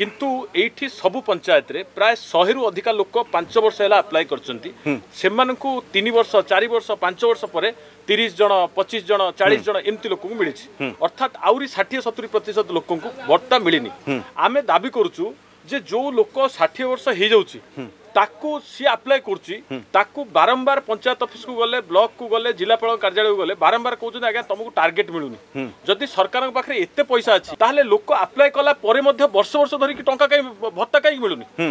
କିନ୍ତୁ ଏଇଠି ସବୁ ପଞ୍ଚାୟତରେ ପ୍ରାୟ ଶହେରୁ ଅଧିକା ଲୋକ ପାଞ୍ଚ ବର୍ଷ ହେଲା ଆପ୍ଲାଏ କରିଛନ୍ତି ସେମାନଙ୍କୁ ତିନି ବର୍ଷ ଚାରି ବର୍ଷ ପାଞ୍ଚ ବର୍ଷ ପରେ ତିରିଶ ଜଣ ପଚିଶ ଜଣ ଚାଳିଶ ଜଣ ଏମିତି ଲୋକଙ୍କୁ ମିଳିଛି ଅର୍ଥାତ୍ ଆହୁରି ଷାଠିଏ ସତୁରି ପ୍ରତିଶତ ଲୋକଙ୍କୁ ଭତ୍ତା ମିଳିନି ଆମେ ଦାବି କରୁଛୁ जो लोक षर्ष है जु सि अप्लाइ गर्छु बारम्बार पंचायत अफिस कु ग्लक कुराले जिल्लापालर्या बारम्बार किमु टर्गेट मिल्दै पाते पैसा अस्ति तोक अप्लाइ कलाप वर्ष धरिक टाइम भत्ता कहीँ मिलुन